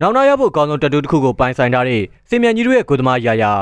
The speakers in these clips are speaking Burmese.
နောင်နာရဖို့အကောင်းဆုံးတတူတစ်ခုကိုပိုင်ဆိုင်ထားတဲ့စင်မြန်ကြီးတို့ရဲ့ကိုသမားယာယာ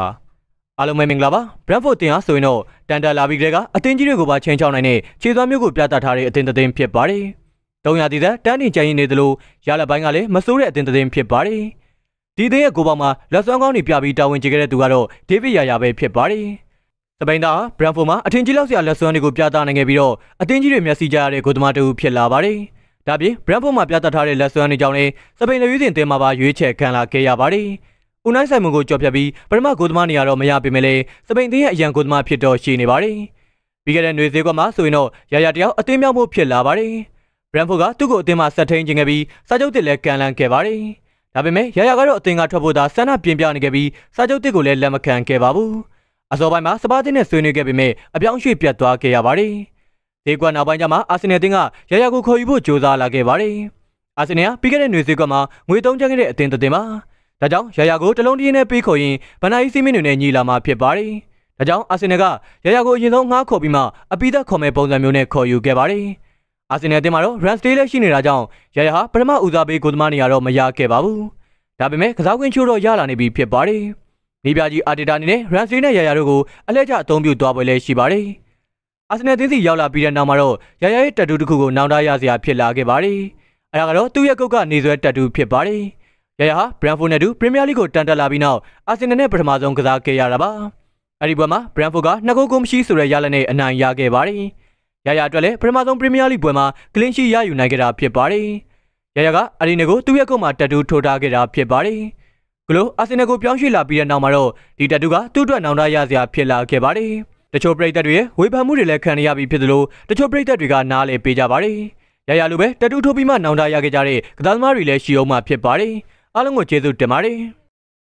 အားလုံးပဲမင်္ဂလာပါဘရန်ဖို့တင်အားဆိုရင်တော့တန်တာလာပြီးကလေးကအတင်းကြီးတွေကိုပါချင်းချောင်းနိုင်တဲ့ခြေသွားမျိုးကိုပြသထားတဲ့အတင်းသတင်းဖြစ်ပါတယ်။တုံရသည်သက်တန်းတင်ကြရင်နေသလိုရလက်ပိုင်းကလည်းမစိုးတဲ့အတင်းသတင်းဖြစ်ပါတယ်။ဒီသတင်းရဲ့ကိုပေါမှာလက်စွမ်းကောင်းတွေပြပြီးတာဝန်ကျေခဲ့တဲ့သူကတော့ဒေးဗစ်ယာယာပဲဖြစ်ပါတယ်။စပိန်သားဘရန်ဖို့မှာအထင်ကြီးလောက်စရာလက်စွမ်းတွေကိုပြသနိုင်ခဲ့ပြီးတော့အတင်းကြီးတွေမျက်စိကြရတဲ့ကိုသမားတူဖြစ်လာပါတယ်။ ဒါပြင်ဘရန်ဖို့မှာပြသထားတဲ့လက်စွမ်းတွေကြောင့်လည်းစပိန်လူရွေးစင်တင်မှာပါရွေးချယ်ခံလာခဲ့ရပါတယ်။ဦးနိုင်ဆိုင်မွန်ကိုကြော်ဖြတ်ပြီးပထမဂိုးသမားနေရာတော့မရပေမဲ့လည်းစပိန်သင်းရဲ့အရန်ဂိုးသမားဖြစ်တော့ရှိနေပါတယ်။ပြီးခဲ့တဲ့ຫນွေသေးကွက်မှာဆိုရင်တော့ရရတယောက်အသင်းမြောက်မှုဖြစ်လာပါတယ်။ဘရန်ဖို့ကသူ့ကိုအသင်းမှာဆက်ထိန်ခြင်းခဲ့ပြီးစာချုပ်တစ်လည်းကန်လန်းခဲ့ပါတယ်။ဒါပေမဲ့ရရကတော့အသင်းကထွက်ဖို့သာဆန္ဒပြင်းပြနေခဲ့ပြီးစာချုပ်တစ်ကိုလည်းလက်မခံခဲ့ပါဘူး။အစောပိုင်းမှာစပါးတင်းနဲ့ဆွေးနွေးခဲ့ပေမဲ့အပြောင်းရွှေ့ပြတ်သွားခဲ့ရပါတယ်။ ဒီကွက်နောက်ပိုင်းကျမှအာဆင်နယ်တင်းကရရကိုခေါ်ယူဖို့ကြိုးစားလာခဲ့ပါတယ်။အာဆင်နယ်ကပြီးခဲ့တဲ့ຫນွေသေးကွက်မှာငွေသုံးချခဲ့တဲ့အသင်းတစ်သင်းပါ။ဒါကြောင့်ရရကိုတလုံးတည်းနဲ့ပေးခေါ်ရင်ဗနာယီစီမင်းတွေနဲ့ညီလာမှာဖြစ်ပါတယ်။ဒါကြောင့်အာဆင်နယ်ကရရကိုအရင်ဆုံးငှားခေါ်ပြီးမှအပိသက်ခေါ်မဲ့ပုံစံမျိုးနဲ့ခေါ်ယူခဲ့ပါတယ်။အာဆင်နယ်တင်မှာတော့ run stay လည်းရှိနေတာကြောင့်ရရဟာပထမဦးစားပေးကိုသမားနေရာတော့မရခဲ့ပါဘူး။ဒါပေမဲ့ကစားကွင်းချိုးတော့ရလာနေပြီဖြစ်ပါတယ်။နေပြကြီးအာတီတာအနေနဲ့ run stay နဲ့ရရတို့ကိုအလဲကျအသုံးပြုသွားပွဲလည်းရှိပါတယ်။ အာဆင်နယ်တင်းစီရောက်လာပြီးတဲ့နောက်မှာတော့ရရရဲ့တက်တူတစ်ခုကိုနောင်တရစရာဖြစ်လာခဲ့ပါတယ်။အဲဒါကတော့သူ့ရဲ့ကုတ်ကနေဆွဲတက်တူဖြစ်ပါတယ်။ရရဟာဘရန်ဖိုနဲ့တူပရီးမီးယားလိကိုတန်တက်လာပြီးနောက်အာဆင်နယ်နဲ့ပထမဆုံးကစားခဲ့ရတာပါ။အဲဒီပွဲမှာဘရန်ဖိုကနှစ်ဂိုးကိုမရှိဆိုတဲ့ရလနဲ့အနိုင်ရခဲ့ပါတယ်။ရရအတွက်လည်းပထမဆုံးပရီးမီးယားလိပွဲမှာကလင်းရှိရယူနိုင်ခဲ့တာဖြစ်ပါတယ်။ရရကအရီနေကိုသူ့ရဲ့ကုတ်မှာတက်တူထိုးထားခဲ့တာဖြစ်ပါတယ်။ကလိုအာဆင်နယ်ကိုပြောင်းရွှေ့လာပြီးတဲ့နောက်မှာတော့ဒီတက်တူကသူ့အတွက်နောင်တရစရာဖြစ်လာခဲ့ပါတယ်။ တချို့ပရိသတ်တွေရဲ့ဝေဖန်မှုတွေလည်းခံရပြီးဖြစ်သလိုတချို့ပရိသတ်တွေကနားလည်ပေးကြပါတယ်။ရရလိုပဲတတူထိုးပြီးမှနောင်တရခဲ့ကြတဲ့ကစားသမားတွေလည်းရှိအောင်မှဖြစ်ပါတယ်။အားလုံးကိုကျေးဇူးတင်ပါတယ်။